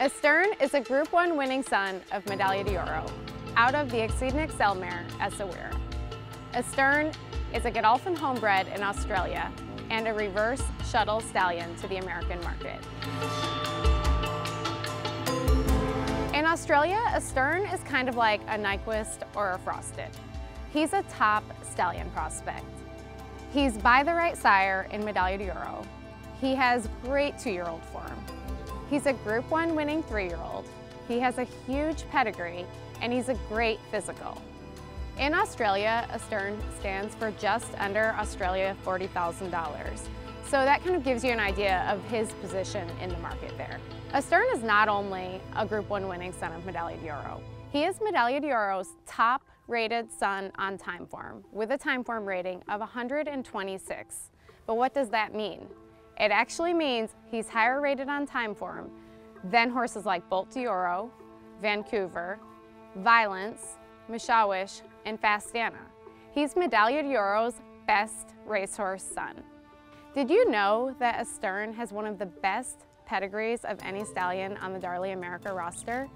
Astern is a Group 1 winning son of Medaglia d'Oro out of the Exceed And Excel mare Essaouira. Astern is a Godolphin homebred in Australia and a reverse shuttle stallion to the American market. In Australia, Astern is kind of like a Nyquist or a Frosted. He's a top stallion prospect. He's by the right sire in Medaglia d'Oro. He has great two-year-old form. He's a Group 1 winning three-year-old. He has a huge pedigree and he's a great physical. In Australia, Astern stands for just under Australia $40,000. So that kind of gives you an idea of his position in the market there. Astern is not only a Group 1 winning son of Medaglia d'Oro, he is Medaglia d'Oro's top rated son on Timeform with a Timeform rating of 126. But what does that mean? It actually means he's higher rated on Timeform than horses like Bolt d'Oro, Vancouver, Violence, Mshawish, and Fast Anna. He's Medaglia d'Oro's best racehorse son. Did you know that Astern has one of the best pedigrees of any stallion on the Darley America roster?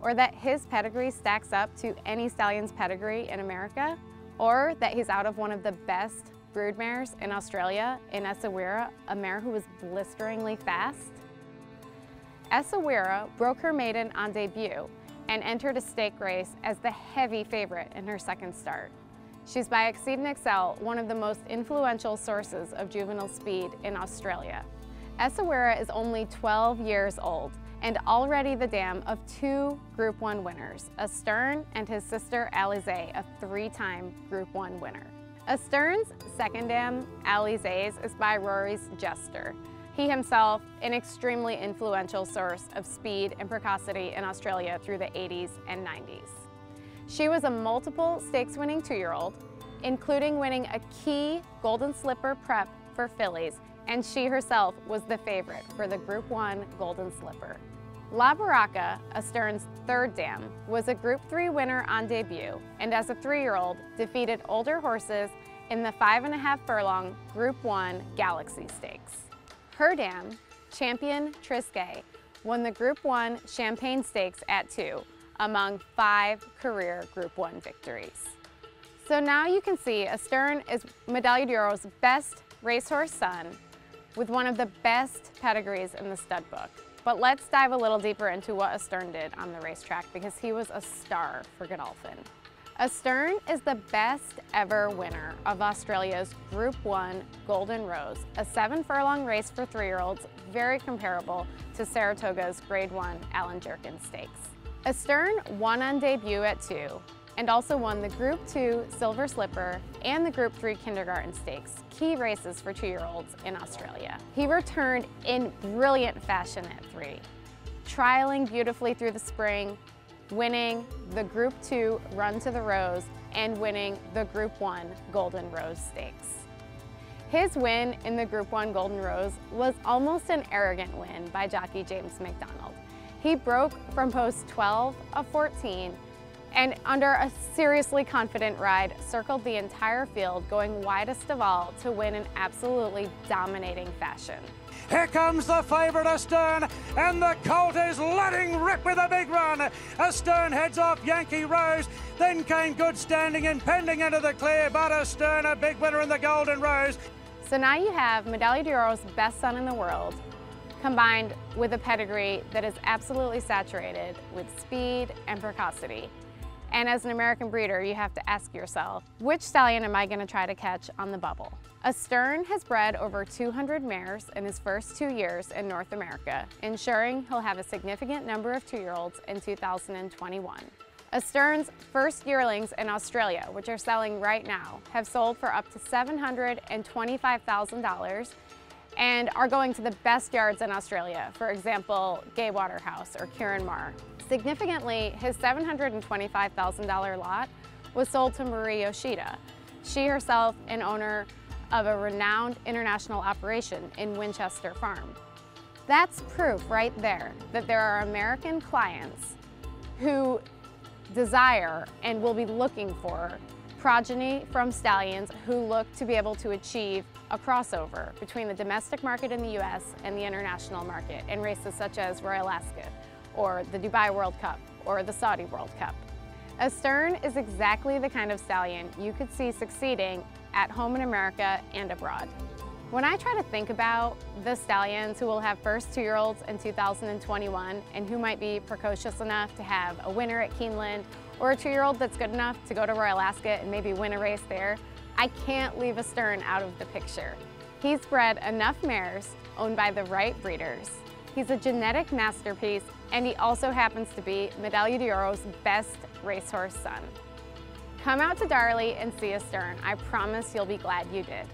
Or that his pedigree stacks up to any stallion's pedigree in America? Or that he's out of one of the best brood mares in Australia in Essaouira, a mare who was blisteringly fast? Essaouira broke her maiden on debut and entered a stake race as the heavy favorite in her second start. She's by Exceed And Excel, one of the most influential sources of juvenile speed in Australia. Essaouira is only 12 years old and already the dam of two Group 1 winners, Astern and his sister Alizee, a three-time Group 1 winner. Second dam, Alizes, is by Rory's Jester, he himself, an extremely influential source of speed and precocity in Australia through the 80s and 90s. She was a multiple stakes winning two-year-old, including winning a key Golden Slipper prep for fillies, and she herself was the favorite for the Group 1 Golden Slipper. La Baraka, Astern's third dam, was a Group 3 winner on debut, and as a three-year-old, defeated older horses in the five and a half furlong Group 1 Galaxy Stakes. Her dam, Champion Triscay, won the Group 1 Champagne Stakes at 2 among five career Group 1 victories. So now you can see Astern is Medaglia d'Oro's best racehorse son with one of the best pedigrees in the stud book. But let's dive a little deeper into what Astern did on the racetrack because he was a star for Godolphin. Astern is the best ever winner of Australia's Group 1 Golden Rose, a seven furlong race for three-year-olds, very comparable to Saratoga's Grade 1 Allen Jerkens Stakes. Astern won on debut at two, and also won the Group 2 Silver Slipper and the Group 3 Kindergarten Stakes, key races for two-year-olds in Australia. He returned in brilliant fashion at three, trialing beautifully through the spring, winning the Group 2 Run to the Rose and winning the Group 1 Golden Rose Stakes. His win in the Group 1 Golden Rose was almost an arrogant win by jockey James McDonald. He broke from post 12 of 14 and under a seriously confident ride, circled the entire field, going widest of all to win in absolutely dominating fashion. Here comes the favourite Astern, and the colt is letting rip with a big run. Astern heads off Yankee Rose, then came Good Standing and pending into the clear, but Astern a big winner in the Golden Rose. So now you have Medaglia d'Oro's best son in the world, combined with a pedigree that is absolutely saturated with speed and precocity. And as an American breeder, you have to ask yourself, which stallion am I gonna try to catch on the bubble? Astern has bred over 200 mares in his first two years in North America, ensuring he'll have a significant number of two-year-olds in 2021. Astern's first yearlings in Australia, which are selling right now, have sold for up to $725,000 and are going to the best yards in Australia, for example, Gay Waterhouse or Ciaron Significantly, his $725,000 lot was sold to Marie Yoshida. She herself an owner of a renowned international operation in Winchester Farm. That's proof right there that there are American clients who desire and will be looking for progeny from stallions who look to be able to achieve a crossover between the domestic market in the US and the international market in races such as Royal Ascot or the Dubai World Cup, or the Saudi World Cup. Astern is exactly the kind of stallion you could see succeeding at home in America and abroad. When I try to think about the stallions who will have first two-year-olds in 2021 and who might be precocious enough to have a winner at Keeneland or a two-year-old that's good enough to go to Royal Ascot and maybe win a race there, I can't leave Astern out of the picture. He's bred enough mares owned by the right breeders. He's a genetic masterpiece and he also happens to be Medaglia d'Oro's best racehorse son. Come out to Darley and see Astern. I promise you'll be glad you did.